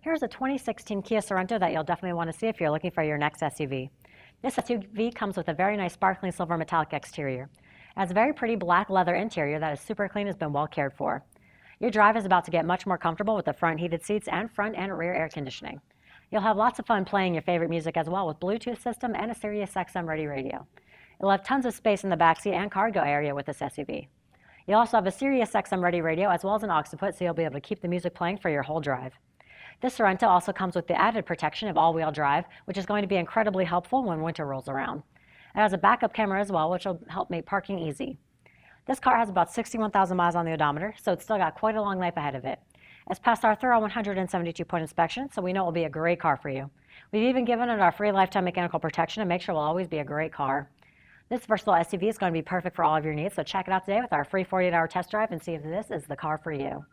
Here's a 2016 Kia Sorento that you'll definitely want to see if you're looking for your next SUV. This SUV comes with a very nice sparkling silver metallic exterior. It has a very pretty black leather interior that is super clean and has been well cared for. Your drive is about to get much more comfortable with the front heated seats and front and rear air conditioning. You'll have lots of fun playing your favorite music as well with Bluetooth system and a Sirius XM ready radio. You'll have tons of space in the backseat and cargo area with this SUV. You'll also have a Sirius XM ready radio as well as an aux input so you'll be able to keep the music playing for your whole drive. This Sorento also comes with the added protection of all-wheel drive, which is going to be incredibly helpful when winter rolls around. It has a backup camera as well, which will help make parking easy. This car has about 61,000 miles on the odometer, so it's still got quite a long life ahead of it. It's passed our thorough 172-point inspection, so we know it will be a great car for you. We've even given it our free lifetime mechanical protection to make sure it will always be a great car. This versatile SUV is going to be perfect for all of your needs, so check it out today with our free 48-hour test drive and see if this is the car for you.